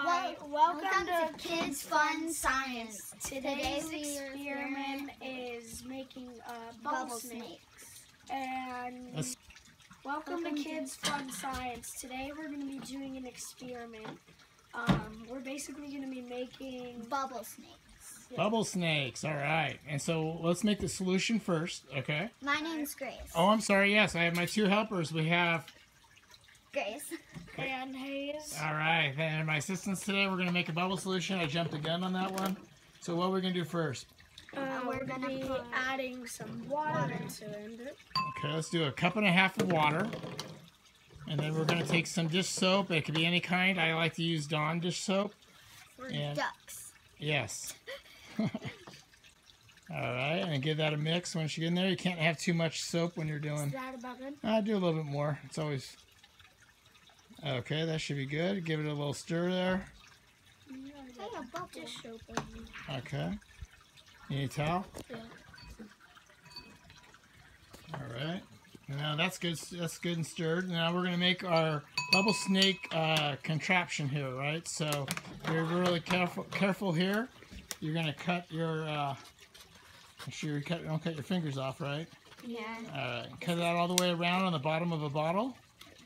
Hi, Well- welcome, welcome to Kids Fun Science. Today's Today's experiment is making a bubble, Bubble snake. snakes. And welcome, Welcome to to- Kids Fun Science. Today we're going to be doing an experiment. Um, we're basically going to be making Bubble snakes. Bubble snakes. All right. And so let's make the solution first. Okay. My name's Grace. Oh, I'm sorry. Yes, I have my two helpers. We have. Grace. and Hayes. All right. Then my assistants today. We're gonna make a bubble solution. I jumped the gun on that one. So what we're gonna do first? Uh, we're we're going gonna be adding some water water. into it. Okay. Let's do a cup and a half of water. And then we're gonna take some dish soap. It could be any kind. I like to use Dawn dish soap. We're And- ducks. Yes. All right, and give that a mix once you get in there. You can't have too much soap when you're Is doing. that about good? I do a little bit more. It's always okay. That should be good. Give it a little stir there. Hey, a bubble. Dish soap on you. Okay. You need a towel? Yeah. All right. Now that's good. That's good and stirred. Now we're gonna make our bubble snake uh, contraption here, right? So you're really careful. Careful here. You're gonna cut your. Uh, make sure you cut. Don't cut your fingers off, right? Yeah. All right. Cut that all the way around on the bottom of a bottle.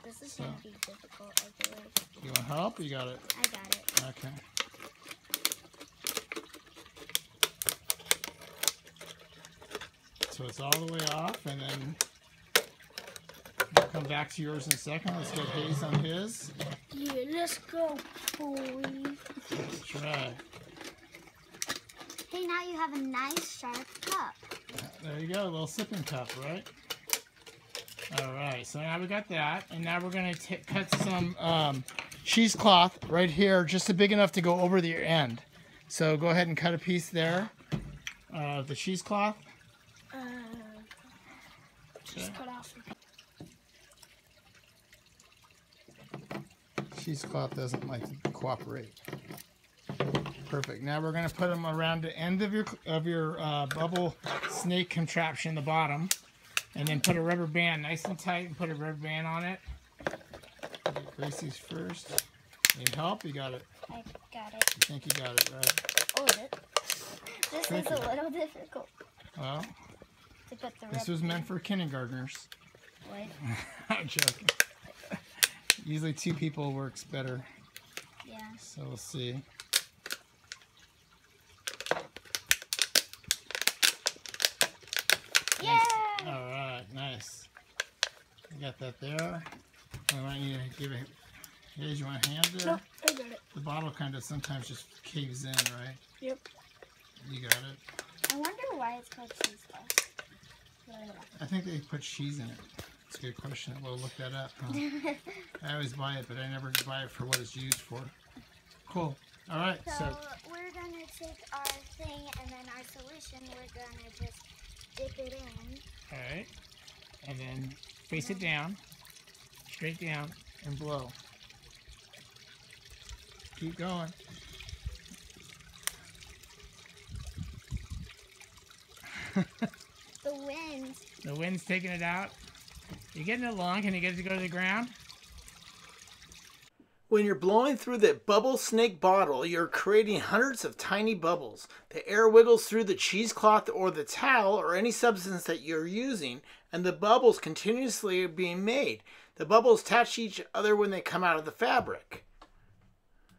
This is So- gonna be difficult. I feel like. You want help? You got it. I got it. Okay. So it's all the way off, and then we'll come back to yours in a second. Let's get Hayes on his. Yeah, let's go, boy. Let's try. Hey, now you have a nice sharp cup. There you go, a little sipping cup, right? All right, so now we got that, and now we're gonna cut some um, cheesecloth right here, just big enough to go over the end. So go ahead and cut a piece there of the cheesecloth. Uh, just cut off. cheesecloth doesn't like to cooperate. Perfect. Now we're going to put them around the end of your of your uh, bubble snake contraption, the bottom, and then put a rubber band nice and tight, and put a rubber band on it. Get Gracie's first. Need help? You got it. I got it. You think you got it right? Oh, is it? This Thank is a little difficult Well, to put the this was meant for kindergartners. wood. I'm joking. Usually two people works better. Yeah. So we'll see. Yeah. All right, nice. You got that there. I want you to give it. Here's you want a hand there. Nope, I got it. The bottle kind of sometimes just caves in, right? Yep. You got it. I wonder why it's called cheesecloth. I think they put cheese in it. That's a good question. We'll look that up. huh? I always buy it, but I never buy it for what it's used for. Cool. All right. So So we're gonna take our thing and then our solution. We're gonna just dip it in. all right, and then face it down, straight down, and blow. Keep going. The wind. The wind's taking it out. You getting it long? Can you get it to go to the ground? When you're blowing through the bubble snake bottle, you're creating hundreds of tiny bubbles. The air wiggles through the cheesecloth or the towel or any substance that you're using, and the bubbles continuously are being made. The bubbles touch each other when they come out of the fabric.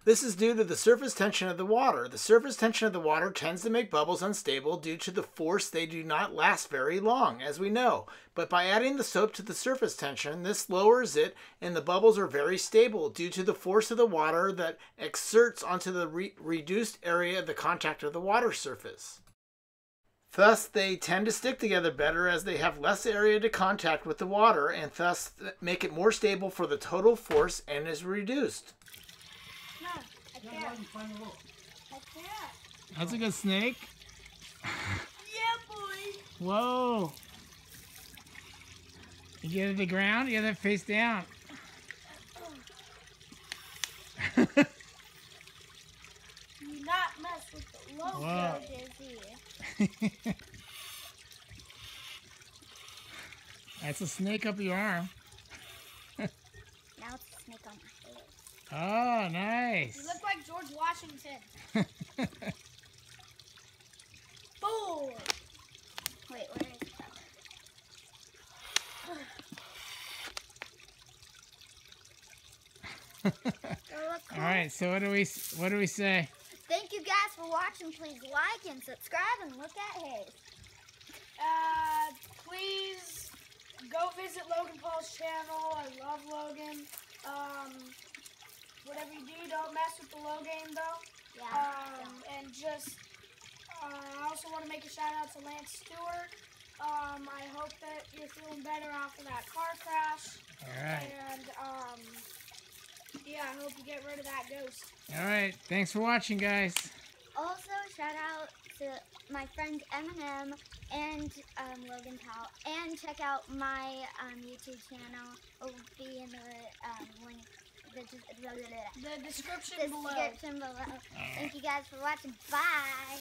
This is due to the surface tension of the water. The surface tension of the water tends to make bubbles unstable due to the force they do not last very long, as we know. But by adding the soap to the surface tension, this lowers it and the bubbles are very stable due to the force of the water that exerts onto the re- reduced area of the contact of the water surface. Thus, they tend to stick together better as they have less area to contact with the water and thus make it more stable for the total force and is reduced. No, I can't. I can't. That's a good snake. Yeah, boy. Whoa. You get it to the ground, you get it face down. Do not mess with the Logang. Dizzy. That's a snake up your arm. Now it's a snake on my face. Oh, You look like George Washington. Four. Wait, where is it? Oh, All right. So what do we what do we say? Thank you guys for watching. Please like and subscribe and look at Hayes. Uh, please go visit Logan Paul's channel. I love Logan. Um, whatever you do, don't mess with the Logang though. Yeah. Um, and just, uh, I also want to make a shout out to Lance Stewart. Um, I hope that you're feeling better after that car crash. All right. And, um, yeah, I hope you get rid of that ghost. All right. Thanks for watching, guys. Also, shout out to my friend Eminem and um, Logan Paul, and check out my um, YouTube channel. It will be in the um, link, the, the, The description the below. description below. Thank you guys for watching. Bye.